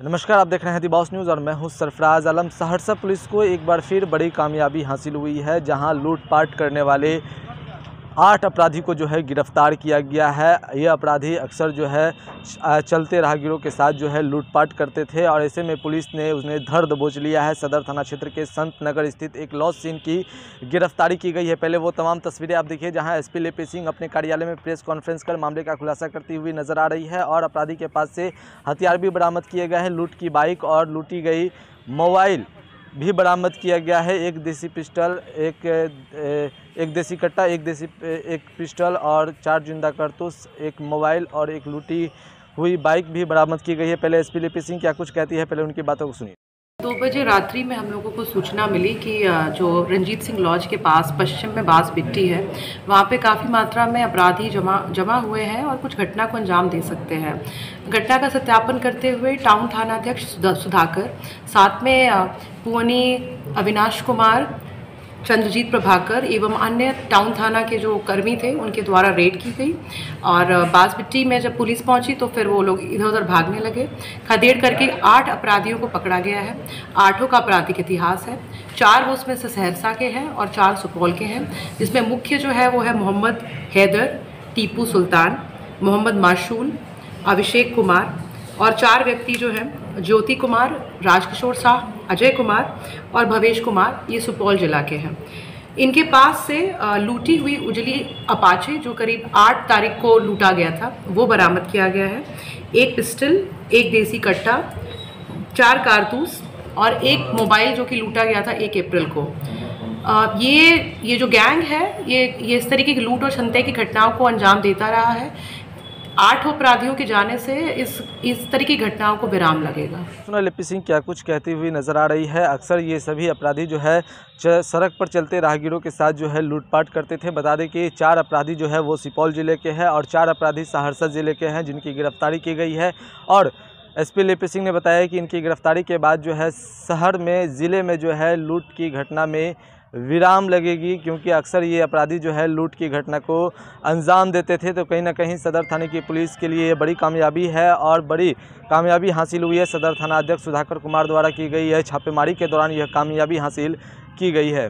नमस्कार, आप देख रहे हैं दिबास न्यूज़ और मैं हूँ सरफराज आलम। सहरसा पुलिस को एक बार फिर बड़ी कामयाबी हासिल हुई है, जहाँ लूटपाट करने वाले आठ अपराधी को जो है गिरफ़्तार किया गया है। ये अपराधी अक्सर जो है चलते राहगीरों के साथ जो है लूटपाट करते थे और ऐसे में पुलिस ने उन्हें धर दबोच लिया है। सदर थाना क्षेत्र के संत नगर स्थित एक लॉस सीन की गिरफ्तारी की गई है। पहले वो तमाम तस्वीरें आप देखिए, जहाँ एसपी लेपी सिंह अपने कार्यालय में प्रेस कॉन्फ्रेंस कर मामले का खुलासा करती हुई नज़र आ रही है और अपराधी के पास से हथियार भी बरामद किए गए हैं। लूट की बाइक और लूटी गई मोबाइल। भी बरामद किया गया है। एक देसी पिस्टल, एक एक देसी कट्टा, एक देसी एक पिस्टल और चार ज़िंदा कारतूस, एक मोबाइल और एक लूटी हुई बाइक भी बरामद की गई है। पहले एसपी लिपि सिंह क्या कुछ कहती है? पहले उनकी बातों को सुनिए। दो बजे रात्रि में हम लोगों को सूचना मिली कि जो रंजीत सिंह लॉज के पास, पश्चिम में बास बिट्टी है, वहाँ पे काफ़ी मात्रा में अपराधी जमा जमा हुए हैं और कुछ घटना को अंजाम दे सकते हैं। घटना का सत्यापन करते हुए टाउन थानाध्यक्ष सुधाकर, साथ में पुवनी अविनाश कुमार चंद्रजीत प्रभाकर एवं अन्य टाउन थाना के जो कर्मी थे, उनके द्वारा रेड की गई और बासबिट्टी में जब पुलिस पहुँची तो फिर वो लोग इधर उधर भागने लगे। खदेड़ करके आठ अपराधियों को पकड़ा गया है। आठों का आपराधिक इतिहास है। चार वो उसमें से सहरसा के हैं और चार सुपौल के हैं। जिसमें मुख्य जो है, वो है मोहम्मद हैदर, टीपू सुल्तान, मोहम्मद माशूल, अभिषेक कुमार और चार व्यक्ति जो हैं, ज्योति कुमार, राजकिशोर शाह अजय कुमार और भवेश कुमार, ये सुपौल जिला के हैं। इनके पास से लूटी हुई उजली अपाचे, जो करीब आठ तारीख को लूटा गया था, वो बरामद किया गया है। एक पिस्टल, एक देसी कट्टा, चार कारतूस और एक मोबाइल जो कि लूटा गया था एक अप्रैल को। ये ये जो गैंग है, ये ये इस तरीके की लूट और छनते की घटनाओं को अंजाम देता रहा है। आठ अपराधियों के जाने से इस इस तरह की घटनाओं को विराम लगेगा। सुना लिपि सिंह, क्या कुछ कहती हुई नज़र आ रही है? अक्सर ये सभी अपराधी जो है सड़क पर चलते राहगीरों के साथ जो है लूटपाट करते थे। बता दें कि चार अपराधी जो है, वो सुपौल ज़िले के हैं और चार अपराधी सहरसा ज़िले के हैं, जिनकी गिरफ्तारी की गई है। और एसपी लिपि सिंह ने बताया कि इनकी गिरफ्तारी के बाद जो है, शहर में, ज़िले में जो है, लूट की घटना में विराम लगेगी, क्योंकि अक्सर ये अपराधी जो है लूट की घटना को अंजाम देते थे तो कहीं ना कहीं सदर थाने की पुलिस के लिए ये बड़ी कामयाबी है और बड़ी कामयाबी हासिल हुई है। सदर थाना अध्यक्ष सुधाकर कुमार द्वारा की गई है छापेमारी के दौरान यह कामयाबी हासिल की गई है।